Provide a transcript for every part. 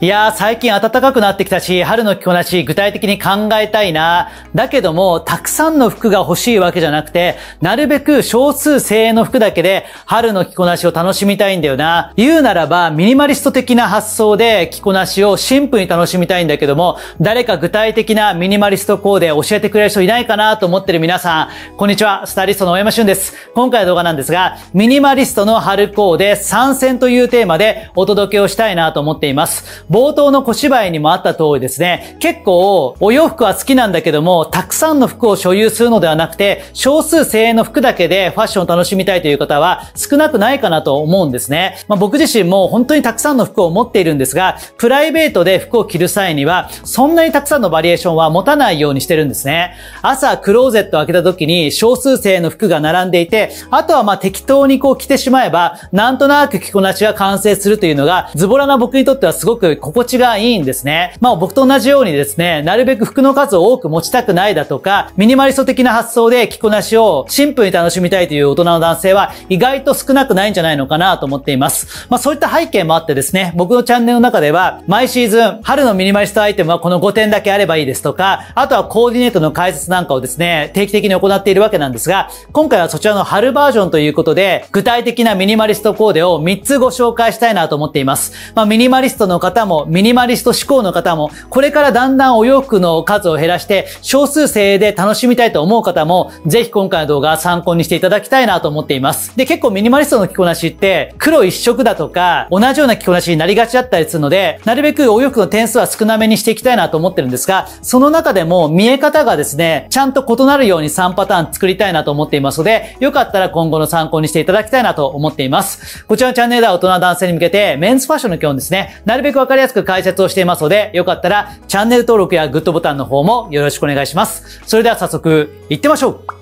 いやー、最近暖かくなってきたし、春の着こなし具体的に考えたいな。だけども、たくさんの服が欲しいわけじゃなくて、なるべく少数精鋭の服だけで、春の着こなしを楽しみたいんだよな。言うならば、ミニマリスト的な発想で着こなしをシンプルに楽しみたいんだけども、誰か具体的なミニマリストコーデ教えてくれる人いないかなと思ってる皆さん、こんにちは、スタイリストの大山俊です。今回の動画なんですが、ミニマリストの春コーデ参戦というテーマでお届けをしたいなと思っています。冒頭の小芝居にもあった通りですね、結構お洋服は好きなんだけども、たくさんの服を所有するのではなくて、少数精鋭の服だけでファッションを楽しみたいという方は少なくないかなと思うんですね。まあ、僕自身も本当にたくさんの服を持っているんですが、プライベートで服を着る際には、そんなにたくさんのバリエーションは持たないようにしてるんですね。朝クローゼットを開けた時に少数精鋭の服が並んでいて、あとはまあ適当にこう着てしまえば、なんとなく着こなしは完成するというのが、ズボラな僕にとってはすごく心地がいいんですね。まあ僕と同じようにですね、なるべく服の数を多く持ちたくないだとか、ミニマリスト的な発想で着こなしをシンプルに楽しみたいという大人の男性は意外と少なくないんじゃないのかなと思っています。まあそういった背景もあってですね、僕のチャンネルの中では、毎シーズン、春のミニマリストアイテムはこの5点だけあればいいですとか、あとはコーディネートの解説なんかをですね、定期的に行っているわけなんですが、今回はそちらの春バージョンということで、具体的なミニマリストコーデを3つご紹介したいなと思っています。まあミニマリストの方も、ミニマリスト志向の方も、これからだんだんお洋服の数を減らして、少数精鋭で楽しみたいと思う方も、ぜひ今回の動画参考にしていただきたいなと思っています。で、結構ミニマリストの着こなしって、黒一色だとか、同じような着こなしになりがちだったりするので、なるべくお洋服の点数は少なめにしていきたいなと思ってるんですが、その中でも見え方がですね、ちゃんと異なるように3パターン作りたいなと思っていますので、よかったら今後の参考にしていただきたいなと思っています。こちらのチャンネルでは大人男性に向けて、メンズファッションの基本ですね、なるべくわかりやすく解説をしていますので、よかったらチャンネル登録やグッドボタンの方もよろしくお願いします。それでは早速、行ってみましょう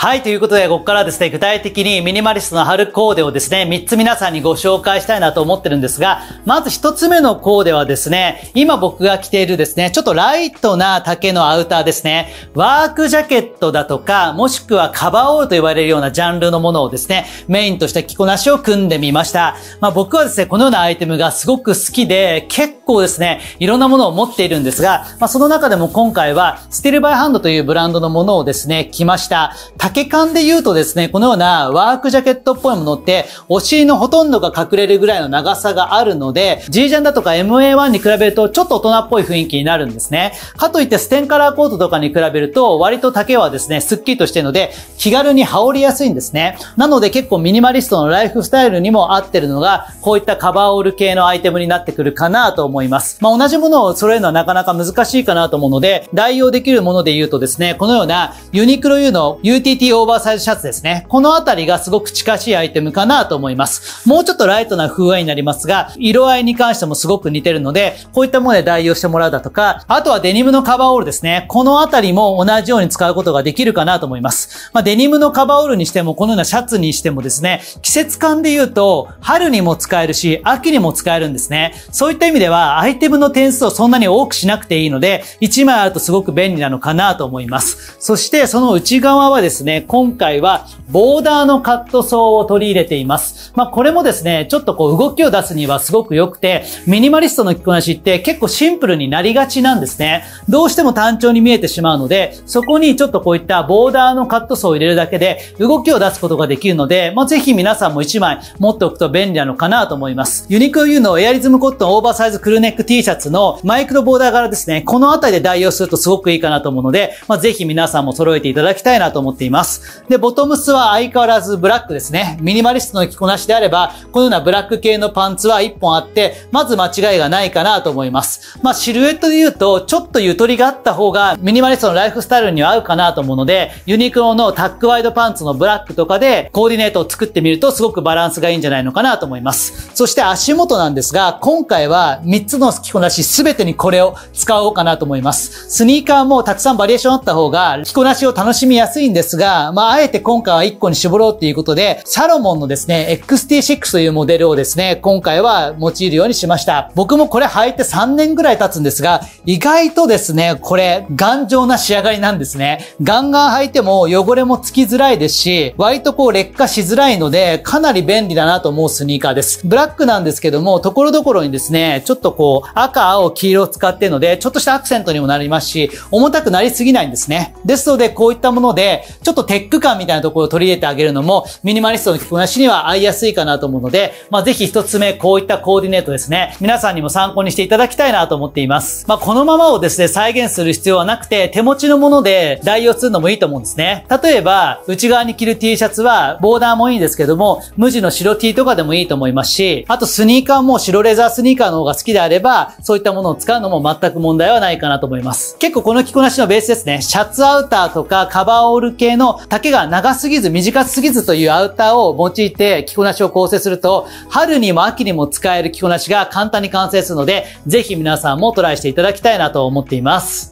はい、ということで、ここからですね、具体的にミニマリストの春コーデをですね、3つ皆さんにご紹介したいなと思ってるんですが、まず1つ目のコーデはですね、今僕が着ているですね、ちょっとライトな丈のアウターですね、ワークジャケットだとか、もしくはカバーオールと言われるようなジャンルのものをですね、メインとした着こなしを組んでみました。まあ僕はですね、このようなアイテムがすごく好きで、結構ですね、いろんなものを持っているんですが、まあその中でも今回は、スティルバイハンドというブランドのものをですね、着ました。丈感で言うとですね、このようなワークジャケットっぽいものって、お尻のほとんどが隠れるぐらいの長さがあるので、G ジャンだとか MA1 に比べるとちょっと大人っぽい雰囲気になるんですね。かといってステンカラーコートとかに比べると、割と丈はですね、スッキリとしてるので、気軽に羽織りやすいんですね。なので結構ミニマリストのライフスタイルにも合ってるのが、こういったカバーオール系のアイテムになってくるかなと思います。まあ同じものを揃えるのはなかなか難しいかなと思うので、代用できるもので言うとですね、このようなユニクロ U の UT t オーバーサイズシャツですね。このあたりがすごく近しいアイテムかなと思います。もうちょっとライトな風合いになりますが、色合いに関してもすごく似てるので、こういったもので代用してもらうだとか、あとはデニムのカバーオールですね。このあたりも同じように使うことができるかなと思います。まあ、デニムのカバーオールにしても、このようなシャツにしてもですね、季節感で言うと、春にも使えるし、秋にも使えるんですね。そういった意味では、アイテムの点数をそんなに多くしなくていいので、1枚あるとすごく便利なのかなと思います。そして、その内側はですね、今回は、ボーダーのカットソーを取り入れています。まあ、これもですね、ちょっとこう動きを出すにはすごく良くて、ミニマリストの着こなしって結構シンプルになりがちなんですね。どうしても単調に見えてしまうので、そこにちょっとこういったボーダーのカットソーを入れるだけで動きを出すことができるので、まあ、ぜひ皆さんも1枚持っておくと便利なのかなと思います。ユニクロ U のエアリズムコットンオーバーサイズクルーネック T シャツのマイクロボーダー柄ですね。このあたりで代用するとすごくいいかなと思うので、まあ、ぜひ皆さんも揃えていただきたいなと思っています。ますで、ボトムスは相変わらずブラックですね。ミニマリストの着こなしであれば、このようなブラック系のパンツは1本あって、まず間違いがないかなと思います。まあ、シルエットで言うと、ちょっとゆとりがあった方が、ミニマリストのライフスタイルには合うかなと思うので、ユニクロのタックワイドパンツのブラックとかで、コーディネートを作ってみると、すごくバランスがいいんじゃないのかなと思います。そして足元なんですが、今回は3つの着こなしすべてにこれを使おうかなと思います。スニーカーもたくさんバリエーションあった方が、着こなしを楽しみやすいんですが、が、まあ、あえて今回は1個に絞ろうということで、サロモンのですね、XT6 というモデルをですね、今回は用いるようにしました。僕もこれ履いて3年ぐらい経つんですが、意外とですね、これ、頑丈な仕上がりなんですね。ガンガン履いても汚れもつきづらいですし、割とこう劣化しづらいので、かなり便利だなと思うスニーカーです。ブラックなんですけども、ところどころにですね、ちょっとこう、赤、青、黄色を使っているので、ちょっとしたアクセントにもなりますし、重たくなりすぎないんですね。ですので、こういったもので、ちょっととテック感みたいなところを取り入れてあげるのも、ミニマリストの着こなしには合いやすいかなと思うので、まあ、ぜひ一つ目、こういったコーディネートですね。皆さんにも参考にしていただきたいなと思っています。まあ、このままをですね、再現する必要はなくて、手持ちのもので代用するのもいいと思うんですね。例えば、内側に着る T シャツは、ボーダーもいいんですけども、無地の白 T とかでもいいと思いますし、あとスニーカーも白レザースニーカーの方が好きであれば、そういったものを使うのも全く問題はないかなと思います。結構この着こなしのベースですね。シャツアウターとかカバーオール系の丈が長すぎず短すぎずというアウターを用いて着こなしを構成すると、春にも秋にも使える着こなしが簡単に完成するので、ぜひ皆さんもトライしていただきたいなと思っています。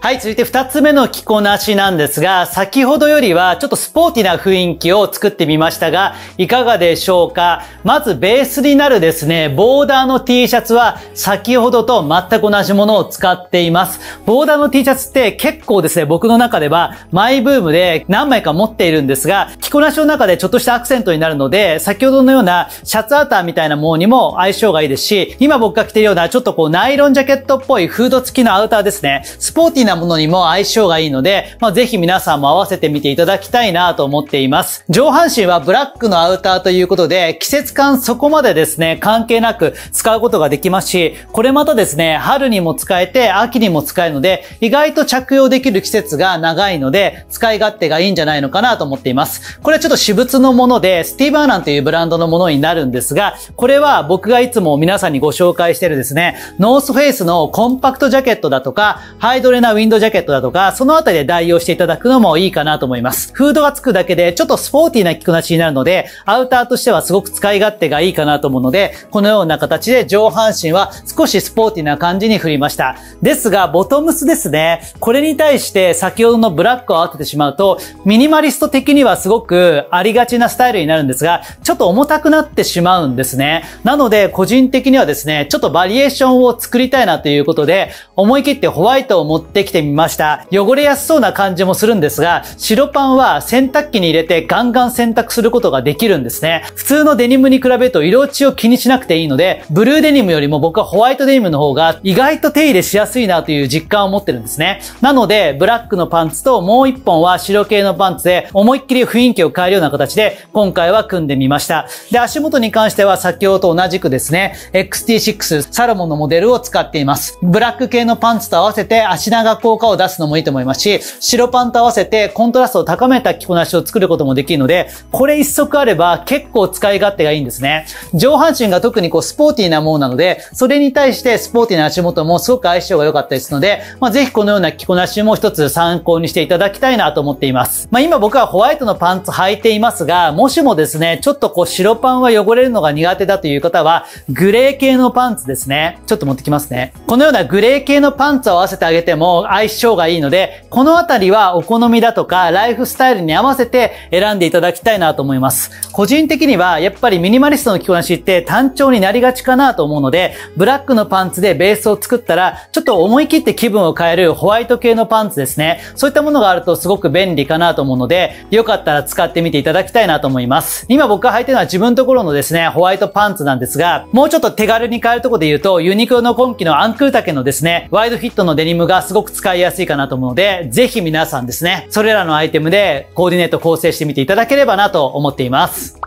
はい、続いて二つ目の着こなしなんですが、先ほどよりはちょっとスポーティな雰囲気を作ってみましたが、いかがでしょうか？まずベースになるですね、ボーダーの T シャツは先ほどと全く同じものを使っています。ボーダーの T シャツって結構ですね、僕の中ではマイブームで何枚か持っているんですが、着こなしの中でちょっとしたアクセントになるので、先ほどのようなシャツアウターみたいなものにも相性がいいですし、今僕が着ているようなちょっとこうナイロンジャケットっぽいフード付きのアウターですね。スポーティなものにも相性がいいので、まあ、ぜひ皆さんも合わせてみていただきたいなと思っています。上半身はブラックのアウターということで、季節感そこまでですね、関係なく使うことができますし、これまたですね、春にも使えて、秋にも使えるので、意外と着用できる季節が長いので、使い勝手がいいんじゃないのかなと思っています。これはちょっと私物のもので、スティーバーナンというブランドのものになるんですが、これは僕がいつも皆さんにご紹介してるですね、ノースフェイスのコンパクトジャケットだとか、ハイドレなウウィンドジャケットだとか、そのあたりで代用していただくのもいいかなと思います。フードがつくだけでちょっとスポーティーな着こなしになるので、アウターとしてはすごく使い勝手がいいかなと思うので、このような形で上半身は少しスポーティーな感じに振りました。ですが、ボトムスですね。これに対して先ほどのブラックを合わせてしまうと、ミニマリスト的にはすごくありがちなスタイルになるんですが、ちょっと重たくなってしまうんですね。なので、個人的にはですね、ちょっとバリエーションを作りたいなということで、思い切ってホワイトを持ってきてみました。汚れやすそうな感じもするんですが、白パンは洗濯機に入れてガンガン洗濯することができるんですね。普通のデニムに比べると色落ちを気にしなくていいので、ブルーデニムよりも僕はホワイトデニムの方が意外と手入れしやすいなという実感を持ってるんですね。なので、ブラックのパンツともう一本は白系のパンツで思いっきり雰囲気を変えるような形で今回は組んでみました。で、足元に関しては先ほどと同じくですね、XT6 サロモンのモデルを使っています。ブラック系のパンツと合わせて足長効果を出すのもいいと思いますし、白パンと合わせてコントラストを高めた着こなしを作ることもできるので、これ一足あれば結構使い勝手がいいんですね。上半身が特にこうスポーティーなものなので、それに対してスポーティーな足元もすごく相性が良かったですので、まあ、ぜひこのような着こなしも一つ参考にしていただきたいなと思っています。まあ、今僕はホワイトのパンツ履いていますが、もしもですね、ちょっとこう白パンは汚れるのが苦手だという方は、グレー系のパンツですね。ちょっと持ってきますね。このようなグレー系のパンツを合わせてあげても相性がいいので、このあたりはお好みだとか、ライフスタイルに合わせて選んでいただきたいなと思います。個人的には、やっぱりミニマリストの着こなしって単調になりがちかなと思うので、ブラックのパンツでベースを作ったら、ちょっと思い切って気分を変えるホワイト系のパンツですね。そういったものがあるとすごく便利かなと思うので、よかったら使ってみていただきたいなと思います。今僕が履いてるのは自分のところのですね、ホワイトパンツなんですが、もうちょっと手軽に買えるとこで言うと、ユニクロの今季のアンクル丈のですね、ワイドフィットのデニムがすごく使いやすいかなと思うので、ぜひ皆さんですね、それらのアイテムでコーディネート構成してみていただければなと思っています。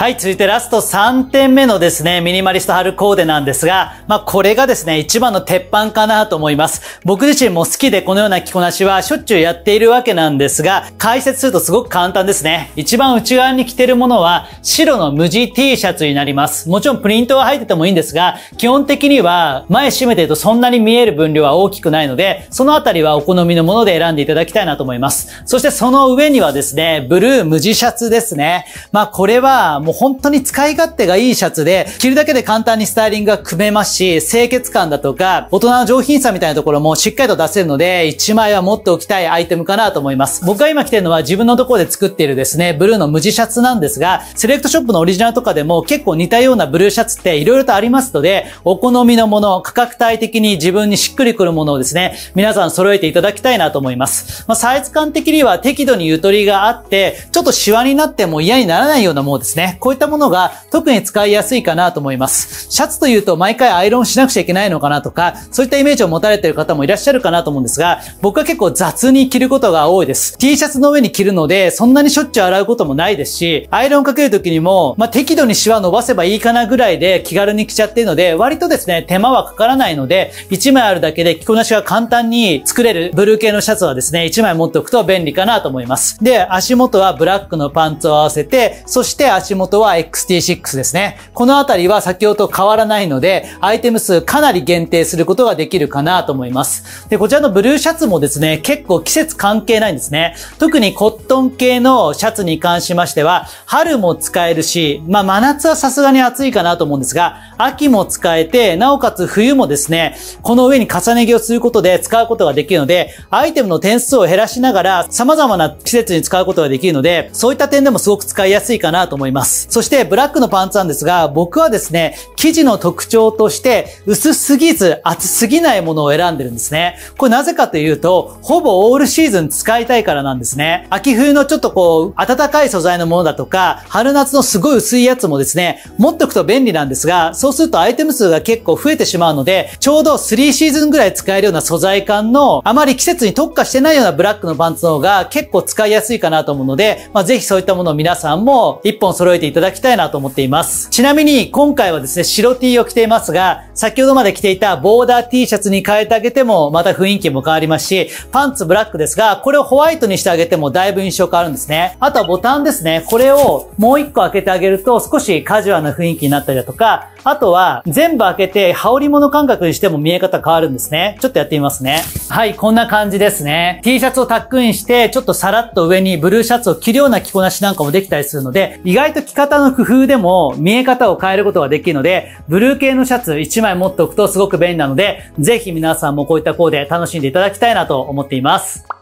はい、続いてラスト3点目のですね、ミニマリスト春コーデなんですが、まあこれがですね、一番の鉄板かなと思います。僕自身も好きでこのような着こなしはしょっちゅうやっているわけなんですが、解説するとすごく簡単ですね。一番内側に着てるものは白の無地 T シャツになります。もちろんプリントは入っててもいいんですが、基本的には前閉めてるとそんなに見える分量は大きくないので、そのあたりはお好みのもので選んでいただきたいなと思います。そしてその上にはですね、ブルー無地シャツですね。まあこれはもう本当に使い勝手がいいシャツで、着るだけで簡単にスタイリングが組めますし、清潔感だとか、大人の上品さみたいなところもしっかりと出せるので、1枚は持っておきたいアイテムかなと思います。僕が今着てるのは自分のところで作っているですね、ブルーの無地シャツなんですが、セレクトショップのオリジナルとかでも結構似たようなブルーシャツって色々とありますので、お好みのもの、価格帯的に自分にしっくりくるものをですね、皆さん揃えていただきたいなと思います。まあ、サイズ感的には適度にゆとりがあって、ちょっとシワになっても嫌にならないようなものですね。こういったものが特に使いやすいかなと思います。シャツというと毎回アイロンしなくちゃいけないのかなとか、そういったイメージを持たれている方もいらっしゃるかなと思うんですが、僕は結構雑に着ることが多いです。T シャツの上に着るので、そんなにしょっちゅう洗うこともないですし、アイロンかけるときにも、まあ、適度にシワ伸ばせばいいかなぐらいで気軽に着ちゃっているので、割とですね、手間はかからないので、1枚あるだけで着こなしが簡単に作れるブルー系のシャツはですね、1枚持っておくと便利かなと思います。で、足元はブラックのパンツを合わせて、そして足元は XT6 ですね。このあたりは先ほど変わらないので、アイテム数かなり限定することができるかなと思います。で、こちらのブルーシャツもですね、結構季節関係ないんですね。特にコットン系のシャツに関しましては、春も使えるし、まあ真夏はさすがに暑いかなと思うんですが、秋も使えて、なおかつ冬もですね、この上に重ね着をすることで使うことができるので、アイテムの点数を減らしながら様々な季節に使うことができるので、そういった点でもすごく使いやすいかなと思います。そしてブラックのパンツなんですが、僕はですね、生地の特徴として薄すぎず厚すぎないものを選んでるんですね。これなぜかというと、ほぼオールシーズン使いたいからなんですね。秋冬のちょっとこう、暖かい素材のものだとか、春夏のすごい薄いやつもですね、持っておくと便利なんですが、そうするとアイテム数が結構増えてしまうので、ちょうど3シーズンぐらい使えるような素材感の、あまり季節に特化してないようなブラックのパンツの方が結構使いやすいかなと思うので、まあ、ぜひそういったものを皆さんも一本揃えていただきたいなと思っています。ちなみに今回はですね、白 T を着ていますが、先ほどまで着ていたボーダー T シャツに変えてあげてもまた雰囲気も変わりますし、パンツブラックですが、これをホワイトにしてあげてもだいぶ印象変わるんですね。あとはボタンですね。これをもう一個開けてあげると少しカジュアルな雰囲気になったりだとか、あとは全部開けて羽織物感覚にしても見え方変わるんですね。ちょっとやってみますね。はい、こんな感じですね。T シャツをタックインして、ちょっとさらっと上にブルーシャツを着るような着こなしなんかもできたりするので、意外と着方の工夫でも見え方を変えることができるので、ブルー系のシャツ1枚持っておくとすごく便利なので、ぜひ皆さんもこういったコーデ楽しんでいただきたいなと思っています。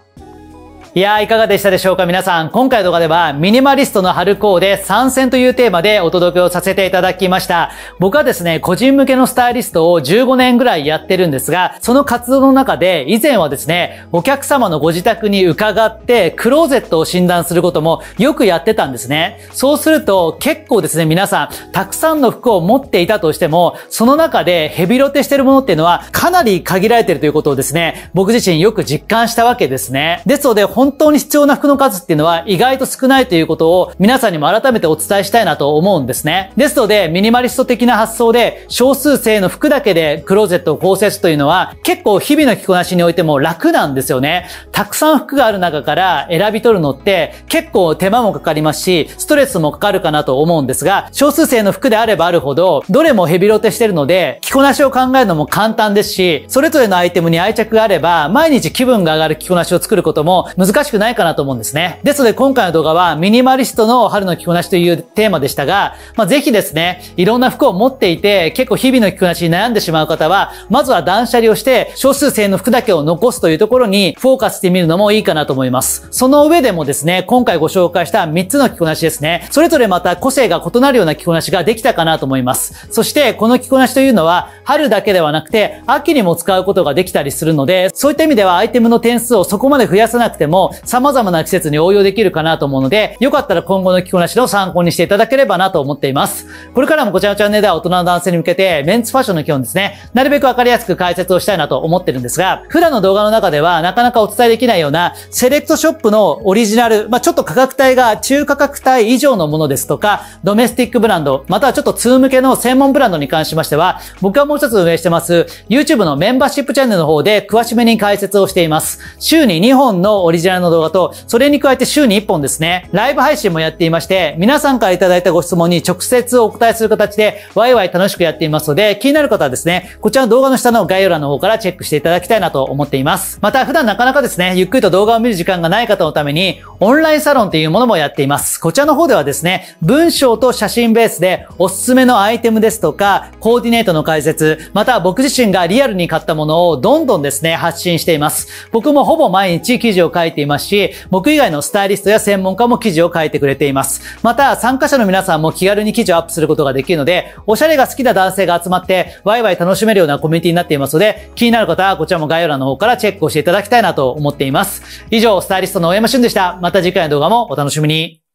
いやー、いかがでしたでしょうか？皆さん。今回の動画では、ミニマリストの春コーデ参戦というテーマでお届けをさせていただきました。僕はですね、個人向けのスタイリストを15年ぐらいやってるんですが、その活動の中で、以前はですね、お客様のご自宅に伺って、クローゼットを診断することもよくやってたんですね。そうすると、結構ですね、皆さん、たくさんの服を持っていたとしても、その中でヘビロテしてるものっていうのは、かなり限られてるということをですね、僕自身よく実感したわけですね。ですので、本当に必要な服の数っていうのは意外と少ないということを皆さんにも改めてお伝えしたいなと思うんですね。ですので、ミニマリスト的な発想で少数性の服だけでクローゼットを構成するというのは結構日々の着こなしにおいても楽なんですよね。たくさん服がある中から選び取るのって結構手間もかかりますし、ストレスもかかるかなと思うんですが、少数性の服であればあるほど、どれもヘビロテしてるので、着こなしを考えるのも簡単ですし、それぞれのアイテムに愛着があれば、毎日気分が上がる着こなしを作ることも難難しくないかなと思うんですね。ですので今回の動画はミニマリストの春の着こなしというテーマでしたが、まあ、ぜひですね、いろんな服を持っていて結構日々の着こなしに悩んでしまう方は、まずは断捨離をして少数性の服だけを残すというところにフォーカスしてみるのもいいかなと思います。その上でもですね、今回ご紹介した3つの着こなしですね、それぞれまた個性が異なるような着こなしができたかなと思います。そしてこの着こなしというのは春だけではなくて秋にも使うことができたりするので、そういった意味ではアイテムの点数をそこまで増やさなくても様々な季節に応用できるかなと思うので、よかったら今後の着こなしの参考にしていただければなと思っています。これからもこちらのチャンネルでは大人の男性に向けて、メンツファッションの基本ですね、なるべくわかりやすく解説をしたいなと思ってるんですが、普段の動画の中ではなかなかお伝えできないような、セレクトショップのオリジナル、まあ、ちょっと価格帯が中価格帯以上のものですとか、ドメスティックブランド、またはちょっと通向けの専門ブランドに関しましては、僕はもう一つ運営してます、YouTube のメンバーシップチャンネルの方で詳しめに解説をしています。週に2本のオリジナルの動画と、それに加えて週に1本ですね、ライブ配信もやっていまして、皆さんからいただいたご質問に直接お答えする形で、ワイワイ楽しくやっていますので、気になる方はですね、こちらの動画の下の概要欄の方からチェックしていただきたいなと思っています。また、普段なかなかですね、ゆっくりと動画を見る時間がない方のために、オンラインサロンっていうものもやっています。こちらの方ではですね、文章と写真ベースでおすすめのアイテムですとか、コーディネートの解説、また僕自身がリアルに買ったものをどんどんですね、発信しています。僕もほぼ毎日記事を書いてていますし、僕以外のスタイリストや専門家も記事を書いてくれています。また、参加者の皆さんも気軽に記事をアップすることができるので、おしゃれが好きな男性が集まって、ワイワイ楽しめるようなコミュニティになっていますので、気になる方はこちらも概要欄の方からチェックをしていただきたいなと思っています。以上、スタイリストの大山俊でした。また次回の動画もお楽しみに。